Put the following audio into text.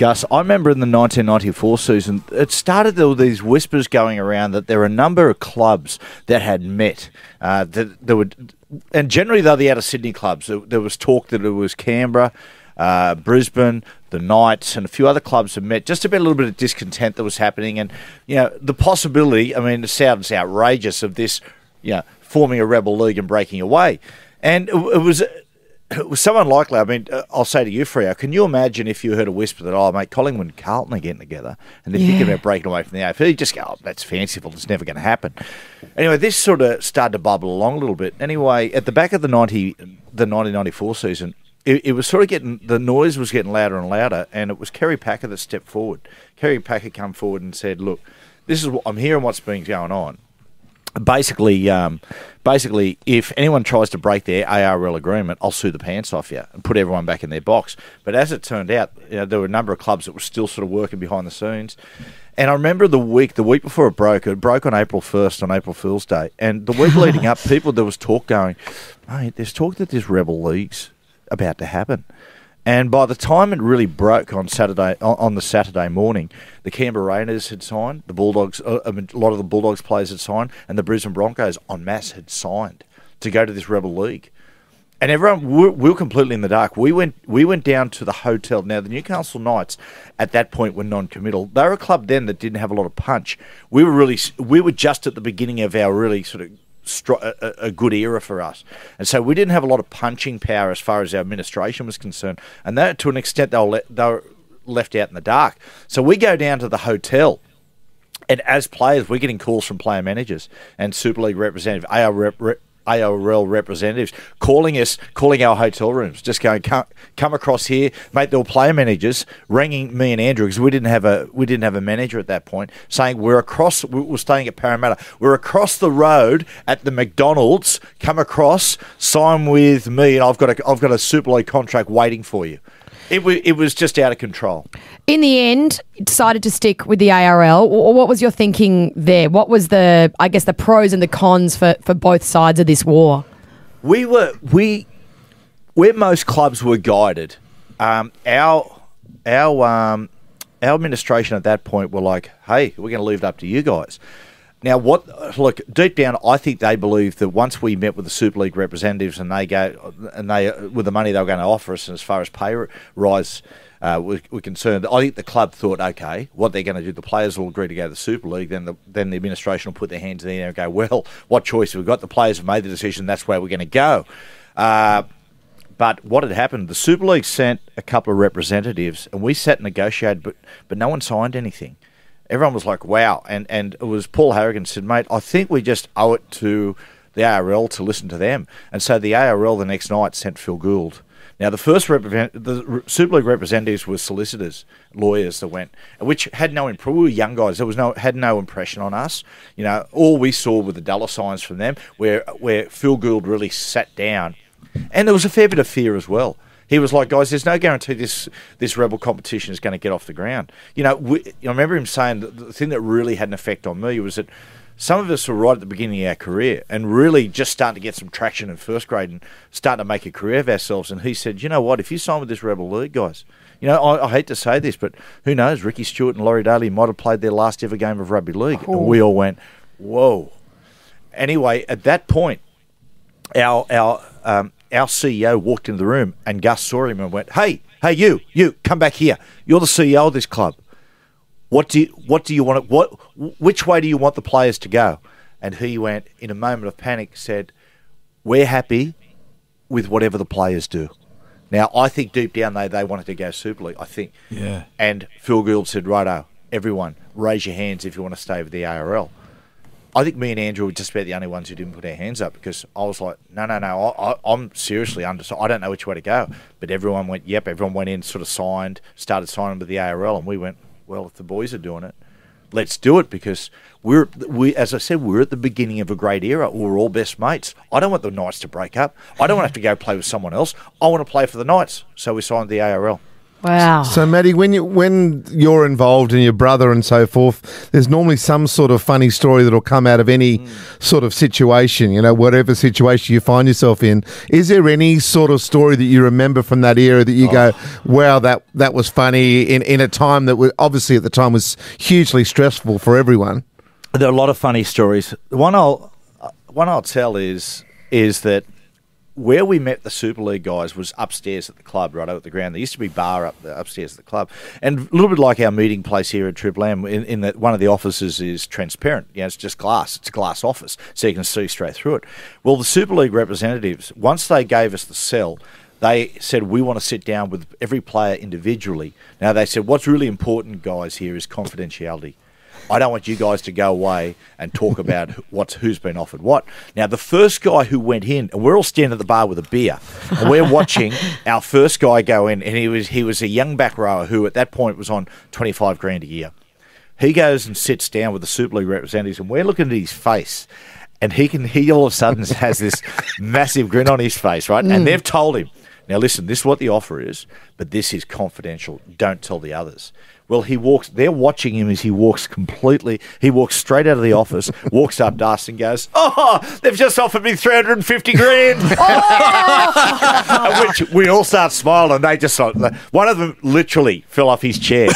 Gus, I remember in the 1994 season, it started there were these whispers going around that there were a number of clubs that had met. Uh, that there would, and generally they're the out of Sydney clubs. There, was talk that it was Canberra, uh, Brisbane, the Knights, and a few other clubs have met just about a little bit of discontent that was happening, and you know the possibility. I mean, it sounds outrageous of this, you know, forming a rebel league and breaking away, and it was it was so unlikely. I mean, uh, I'll say to you, Freo, can you imagine if you heard a whisper that, oh, mate, Collingwood and Carlton are getting together and they're thinking about breaking away from the AFL? You just go, oh, that's fanciful. It's never going to happen. Anyway, this sort of started to bubble along a little bit. Anyway, at the back of the 90, the 1994 season, it, it was sort of getting, the noise was getting louder and louder, and it was Kerry Packer that stepped forward. Kerry Packer come forward and said, look, this is what I'm hearing what's been going on basically, um, basically, if anyone tries to break their ARL agreement, I'll sue the pants off you and put everyone back in their box. But as it turned out, you know, there were a number of clubs that were still sort of working behind the scenes. And I remember the week, the week before it broke, it broke on April 1st, on April Fool's Day. And the week leading up, people, there was talk going, mate, there's talk that there's rebel leagues about to happen. And by the time it really broke on Saturday, on the Saturday morning, the Canberra Raiders had signed, the Bulldogs, uh, a lot of the Bulldogs players had signed, and the Brisbane Broncos en masse had signed to go to this rebel league. And everyone, we were, we were completely in the dark. We went, we went down to the hotel. Now, the Newcastle Knights at that point were non-committal. They were a club then that didn't have a lot of punch. We were really, we were just at the beginning of our really sort of a, a good era for us. And so we didn't have a lot of punching power as far as our administration was concerned. And that, to an extent, they were, le- they were left out in the dark. So we go down to the hotel. And as players, we're getting calls from player managers and Super League representative, AR rep, rep, ARL representatives calling us, calling our hotel rooms, just going, come, come across here, mate. There were player managers ringing me and Andrew because we didn't have a we didn't have a manager at that point, saying we're across, we we're staying at Parramatta, we're across the road at the McDonald's. Come across, sign with me, and I've got a I've got a Super League contract waiting for you. It was it was just out of control. In the end, decided to stick with the ARL. Wh- What was your thinking there? What was the, I guess, the pros and the cons for, for both sides of this war? we were we where most clubs were guided. Um, our our um, our administration at that point were like, "Hey, we're going to leave it up to you guys." Now, what? Look, deep down, I think they believe that once we met with the Super League representatives and they go and they with the money they were going to offer us, and as far as pay rise uh, were, concerned, I think the club thought, okay, what they're going to do, the players will agree to go to the Super League. Then the then the administration will put their hands in the air and go, well, what choice have we got? The players have made the decision. That's where we're going to go. Uh, but what had happened, the Super League sent a couple of representatives, and we sat and negotiated, but but no one signed anything. Everyone was like, "Wow!" And and it was Paul Harragon said, "Mate, I think we just owe it to the ARL to listen to them." And so the ARL the next night sent Phil Gould. Now the first represent the Super League representatives were solicitors, lawyers that went, which had no imp- we were young guys. There was no had no impression on us. You know, all we saw were the dollar signs from them, where where Phil Gould really sat down and there was a fair bit of fear as well. He was like, guys, there's no guarantee this this rebel competition is going to get off the ground. You know, we, I remember him saying that the thing that really had an effect on me was that some of us were right at the beginning of our career and really just starting to get some traction in first grade and starting to make a career of ourselves. And he said, you know what, if you sign with this rebel league, guys, you know, I, I hate to say this, but who knows? Ricky Stuart and Laurie Daley might have played their last ever game of rugby league. And we all went, whoa. Anyway, at that point, our our um, our CEO walked into the room and Gus saw him and went, "Hey, hey, you, you, come back here. You're the CEO of this club. What do you, what do you want? To, what which way do you want the players to go?" And he went in a moment of panic, said, "We're happy with whatever the players do." Now, I think deep down they they wanted to go Super League. I think, Yeah. And Phil Gould said, "Righto, everyone, raise your hands if you want to stay with the ARL." I think me and Andrew were just about the only ones who didn't put our hands up because I was like, no, no, no, I, I'm seriously undecided. I don't know which way to go. But everyone went, yep, everyone went in, sort of signed, started signing with the ARL, and we went, well, if the boys are doing it, let's do it because we're, we, as I said, we're at the beginning of a great era. We're all best mates. I don't want the Knights to break up. I don't want to have to go play with someone else. I want to play for the Knights. So we signed the ARL. Wow. So, Matty, when you when you're involved and your brother and so forth, there's normally some sort of funny story that'll come out of any mm. sort of situation. You know, whatever situation you find yourself in. Is there any sort of story that you remember from that era that you go, oh. "Wow, that that was funny"? In in a time that was obviously at the time was hugely stressful for everyone. There are a lot of funny stories. One I'll one I'll tell is is that where we met the Super League guys was upstairs at the club, right over at the ground. There used to be bar up the, upstairs at the club, and a little bit like our meeting place here at Triple M. In, in that one of the offices is transparent. You know, it's just glass. It's a glass office, so you can see straight through it. Well, the Super League representatives, once they gave us the sell, they said we want to sit down with every player individually. Now they said what's really important, guys, here is confidentiality. I don't want you guys to go away and talk about what's who's been offered what. Now, the first guy who went in, and we're all standing at the bar with a beer, and we're watching our first guy go in, and he was he was a young back rower who at that point was on twenty five grand a year. He goes and sits down with the Super League representatives, and we're looking at his face. And he can he all of a sudden has this massive grin on his face, right? And mm. they've told him, now listen, this is what the offer is, but this is confidential. Don't tell the others. Well, he walks. They're watching him as he walks completely. He walks straight out of the office, walks up to us, and goes, "Oh, they've just offered me three hundred and fifty grand." At oh. Which we all start smiling. They just one of them literally fell off his chair.